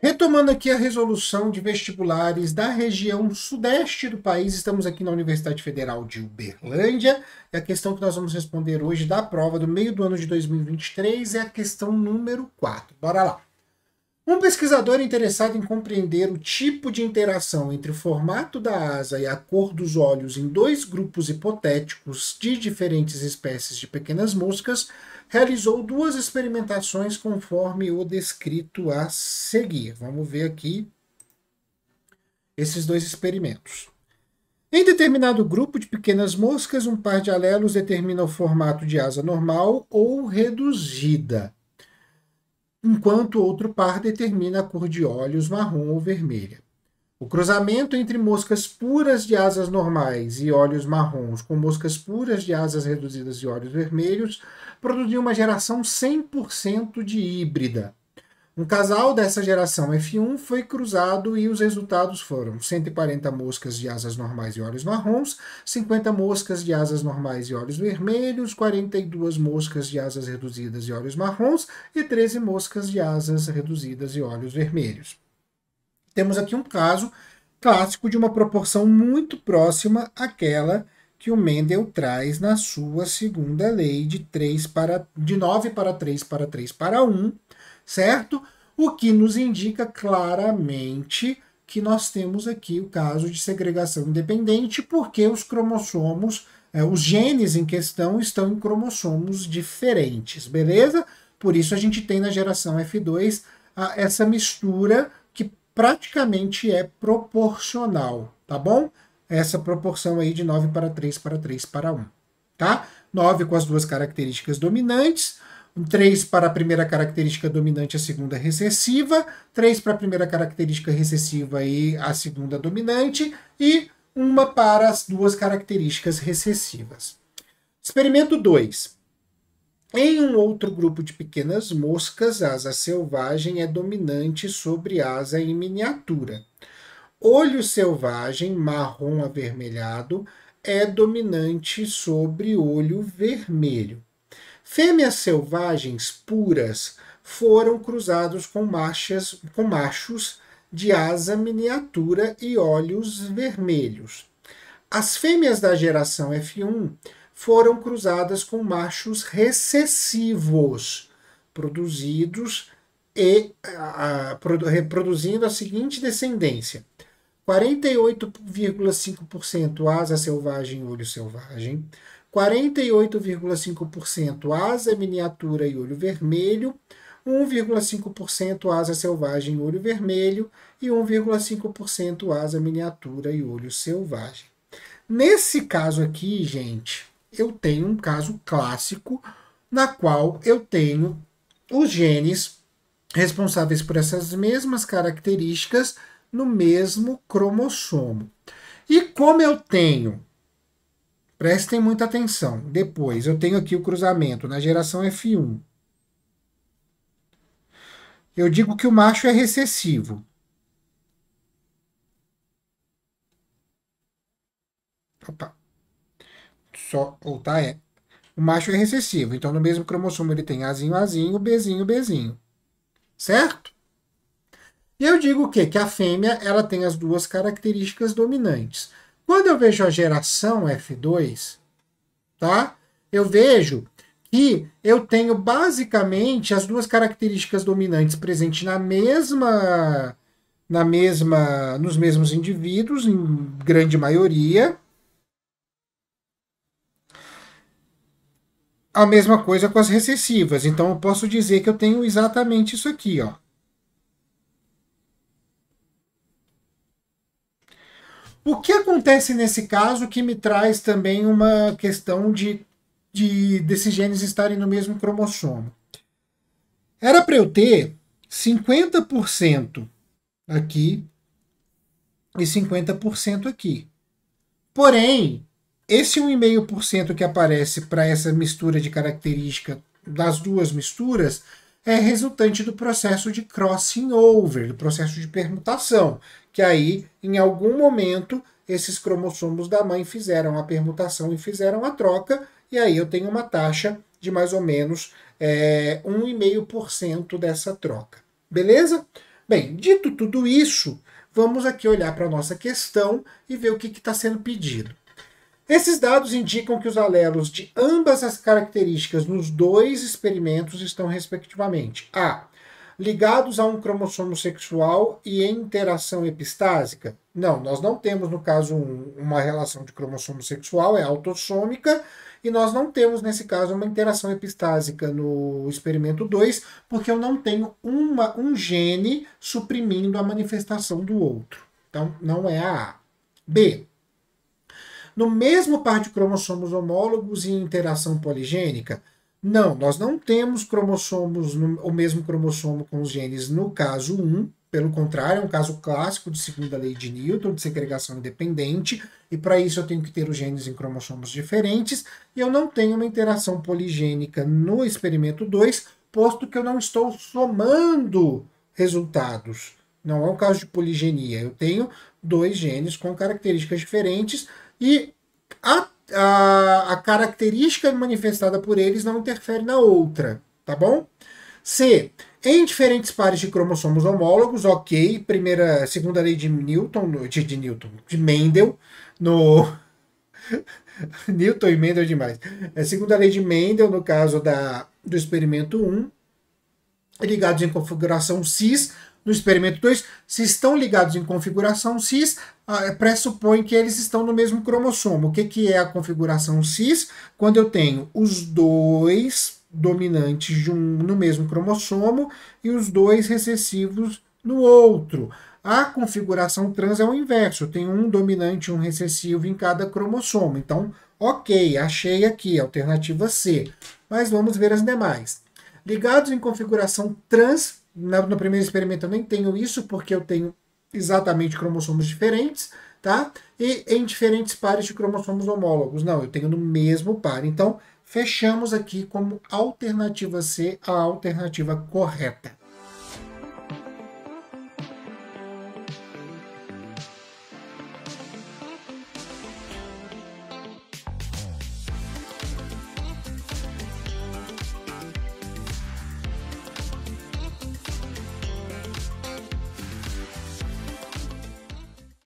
Retomando aqui a resolução de vestibulares da região sudeste do país, estamos aqui na Universidade Federal de Uberlândia. E a questão que nós vamos responder hoje da prova do meio do ano de 2023 é a questão número 4. Bora lá. Um pesquisador interessado em compreender o tipo de interação entre o formato da asa e a cor dos olhos em dois grupos hipotéticos de diferentes espécies de pequenas moscas realizou duas experimentações conforme o descrito a seguir. Vamos ver aqui esses dois experimentos. Em determinado grupo de pequenas moscas, um par de alelos determina o formato de asa normal ou reduzida, enquanto outro par determina a cor de olhos marrom ou vermelha. O cruzamento entre moscas puras de asas normais e olhos marrons com moscas puras de asas reduzidas e olhos vermelhos produziu uma geração 100% de híbrida. Um casal dessa geração F1 foi cruzado e os resultados foram 140 moscas de asas normais e olhos marrons, 50 moscas de asas normais e olhos vermelhos, 42 moscas de asas reduzidas e olhos marrons e 13 moscas de asas reduzidas e olhos vermelhos. Temos aqui um caso clássico de uma proporção muito próxima àquela que o Mendel traz na sua segunda lei de 3 para de 9 para 3 para 3 para 1, certo? O que nos indica claramente que nós temos aqui o caso de segregação independente, porque os cromossomos, é, os genes em questão estão em cromossomos diferentes, beleza? Por isso a gente tem na geração F2 a, essa mistura que praticamente é proporcional, tá bom? essa proporção aí de 9 para 3 para 3 para 1. Tá? 9 com as duas características dominantes, 3 para a primeira característica dominante a segunda recessiva, 3 para a primeira característica recessiva e a segunda dominante, e uma para as duas características recessivas. Experimento 2. Em um outro grupo de pequenas moscas, a asa selvagem é dominante sobre asa em miniatura. Olho selvagem, marrom avermelhado, é dominante sobre olho vermelho. Fêmeas selvagens puras foram cruzados com, machas, com machos de asa miniatura e olhos vermelhos. As fêmeas da geração F1 foram cruzadas com machos recessivos, produzidos e reproduzindo a seguinte descendência: 48,5% asa selvagem olho selvagem, 48,5% asa miniatura e olho vermelho, 1,5% asa selvagem olho vermelho e 1,5% asa miniatura e olho selvagem. Nesse caso aqui, gente, eu tenho um caso clássico na qual eu tenho os genes responsáveis por essas mesmas características no mesmo cromossomo. E como eu tenho, prestem muita atenção, depois eu tenho aqui o cruzamento na geração F1. Eu digo que o macho é recessivo. Opa. Só, tá, é. O macho é recessivo, então no mesmo cromossomo ele tem Azinho, Azinho, Bzinho, Bzinho. Certo? E eu digo o quê? Que a fêmea ela tem as duas características dominantes. Quando eu vejo a geração F2, tá? Eu vejo que eu tenho basicamente as duas características dominantes presentes na mesma na mesma nos mesmos indivíduos em grande maioria. A mesma coisa com as recessivas. Então eu posso dizer que eu tenho exatamente isso aqui, ó. O que acontece nesse caso que me traz também uma questão de, de desses genes estarem no mesmo cromossomo? Era para eu ter 50% aqui e 50% aqui. Porém, esse 1,5% que aparece para essa mistura de característica das duas misturas é resultante do processo de crossing over, do processo de permutação, que aí, em algum momento, esses cromossomos da mãe fizeram a permutação e fizeram a troca, e aí eu tenho uma taxa de mais ou menos é, 1,5% dessa troca. Beleza? Bem, dito tudo isso, vamos aqui olhar para a nossa questão e ver o que está sendo pedido. Esses dados indicam que os alelos de ambas as características nos dois experimentos estão, respectivamente, a. ligados a um cromossomo sexual e em interação epistásica? Não, nós não temos, no caso, um, uma relação de cromossomo sexual, é autossômica, e nós não temos, nesse caso, uma interação epistásica no experimento 2, porque eu não tenho uma, um gene suprimindo a manifestação do outro. Então, não é a A. B. No mesmo par de cromossomos homólogos e interação poligênica, não, nós não temos cromossomos, no, o mesmo cromossomo com os genes no caso 1, pelo contrário, é um caso clássico de segunda lei de Newton, de segregação independente, e para isso eu tenho que ter os genes em cromossomos diferentes, e eu não tenho uma interação poligênica no experimento 2, posto que eu não estou somando resultados. Não é um caso de poligenia. Eu tenho dois genes com características diferentes e a, a, a característica manifestada por eles não interfere na outra, tá bom? C. Em diferentes pares de cromossomos homólogos, ok. Primeira, segunda lei de Newton, de, de Newton, de Mendel, no Newton e Mendel é demais. É segunda lei de Mendel, no caso da, do experimento 1, ligados em configuração cis. No experimento 2, se estão ligados em configuração cis, ah, pressupõe que eles estão no mesmo cromossomo. O que, que é a configuração cis? Quando eu tenho os dois dominantes de um, no mesmo cromossomo e os dois recessivos no outro. A configuração trans é o inverso, tem um dominante e um recessivo em cada cromossomo. Então, ok, achei aqui, alternativa C. Mas vamos ver as demais. Ligados em configuração trans, no primeiro experimento eu nem tenho isso, porque eu tenho exatamente cromossomos diferentes, tá? E em diferentes pares de cromossomos homólogos. Não, eu tenho no mesmo par. Então, fechamos aqui como alternativa C a alternativa correta.